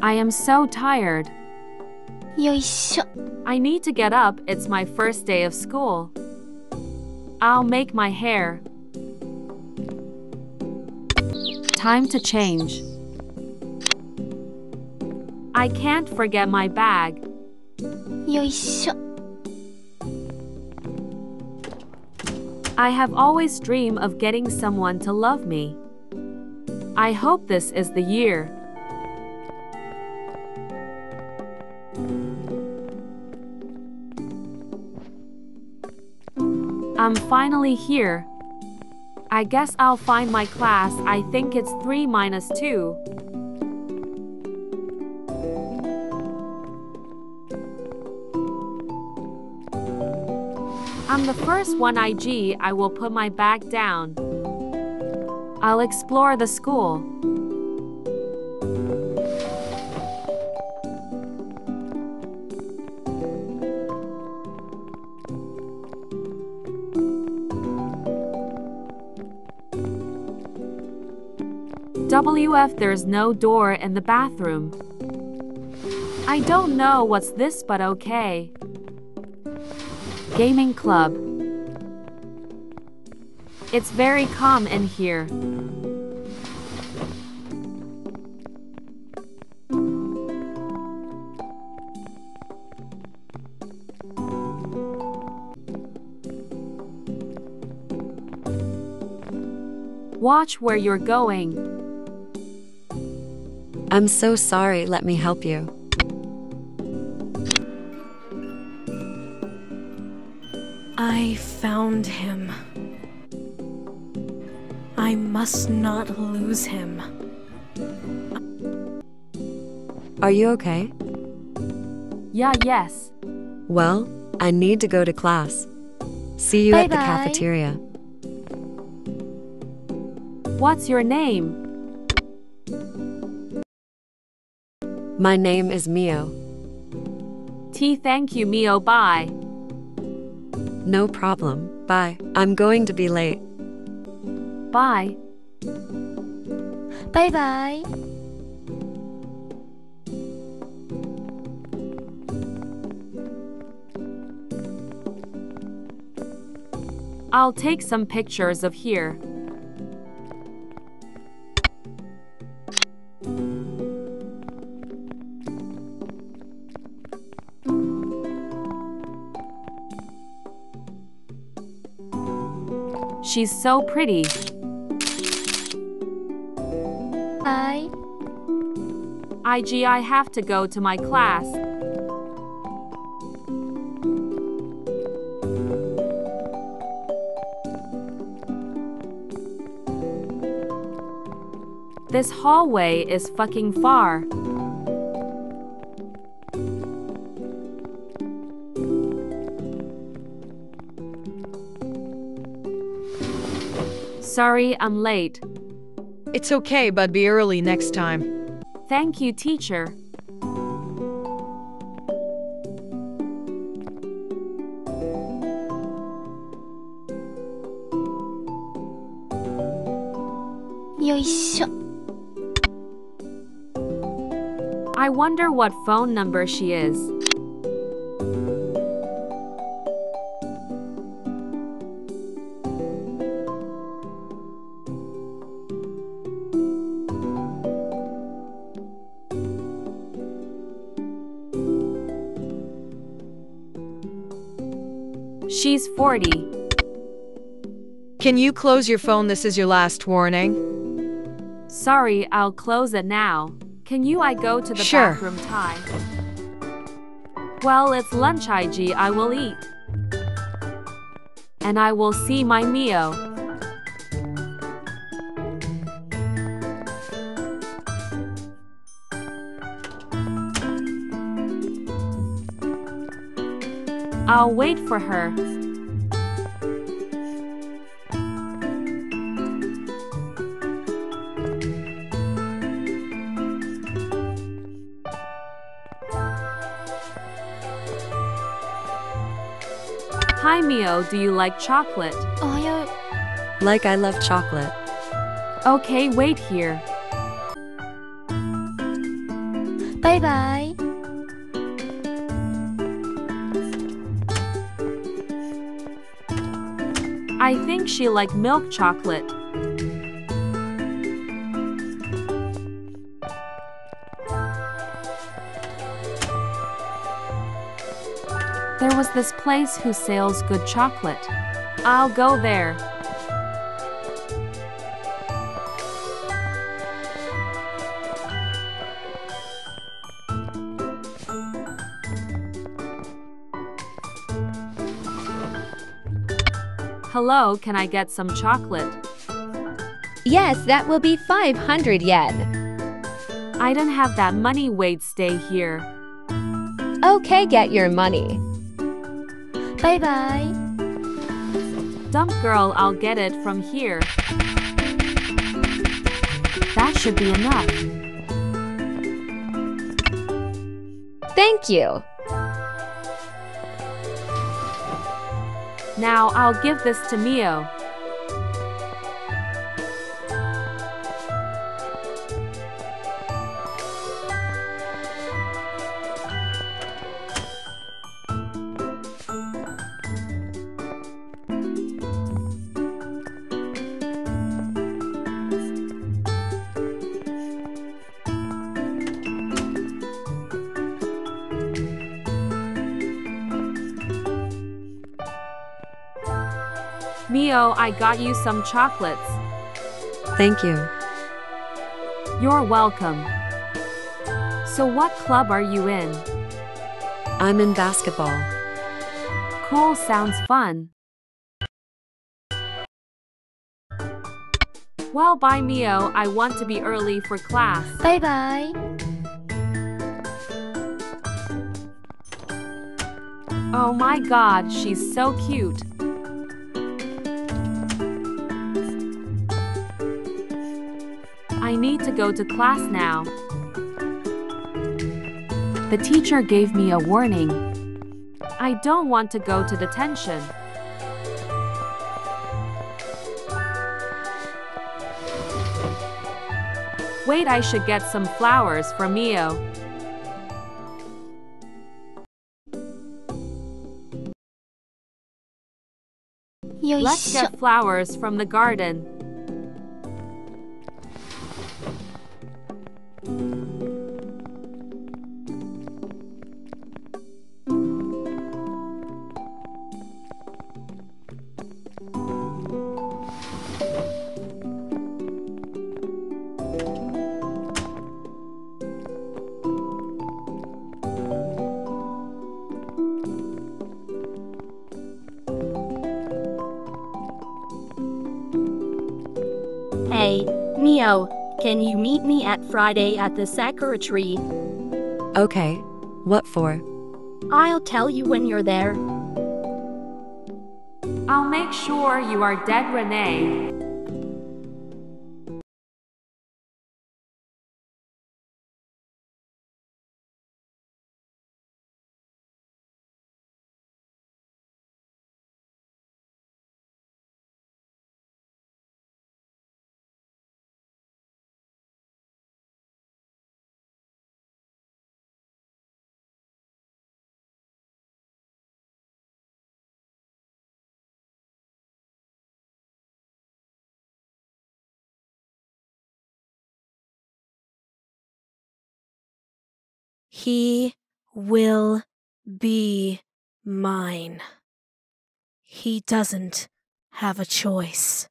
I am so tired. よいしょ I need to get up. It's my first day of school. I'll make my hair. Time to change. I can't forget my bag. よいしょ I have always dreamed of getting someone to love me. I hope this is the year. I'm finally here. I guess I'll find my class. I think it's 3 minus 2. I'm the first one IG. I will put my bag down. I'll explore the school. WF there's no door in the bathroom. I don't know what's this but okay. Gaming club. It's very calm in here. Watch where you're going. I'm so sorry, let me help you. I found him. I must not lose him. Are you okay? Yeah, yes. Well, I need to go to class. See you at the Bye-bye. cafeteria. What's your name? My name is Mio. T thank you, Mio. Bye. No problem. Bye. I'm going to be late. Bye. Bye bye. I'll take some pictures of here. She's so pretty. バイ IG, I have to go to my class. This hallway is fucking far. Sorry, I'm late. It's okay, but be early next time. Thank you, teacher. I wonder what phone number she is. She's 40. Can you close your phone? This is your last warning. Sorry, I'll close it now. Can you I go to the Sure. bathroom Ty? Well, it's lunch IG, I will eat. And I will see my Mio. I'll wait for her. Hi Mio, do you like chocolate? Oh, yeah. Like I love chocolate. Okay, wait here. Bye bye. I think she like milk chocolate. There was this place who sells good chocolate. I'll go there. Hello, can I get some chocolate? Yes, that will be 500 yen. I don't have that money, wait, stay here. Okay, get your money. Bye bye. Dumb girl, I'll get it from here. That should be enough. Thank you. Now I'll give this to Mio. Mio, I got you some chocolates. Thank you. You're welcome. So what club are you in? I'm in basketball. Cool sounds fun. Well, bye Mio, I want to be early for class. Bye bye. Oh my god, she's so cute. I need to go to class now. The teacher gave me a warning. I don't want to go to detention. Wait, I should get some flowers for Mio. Let's get flowers from the garden. Hey, Mio, can you meet me at Friday at the Sakura tree? Okay. What for? I'll tell you when you're there. I'll make sure you are dead, Renee. He will be mine. He doesn't have a choice.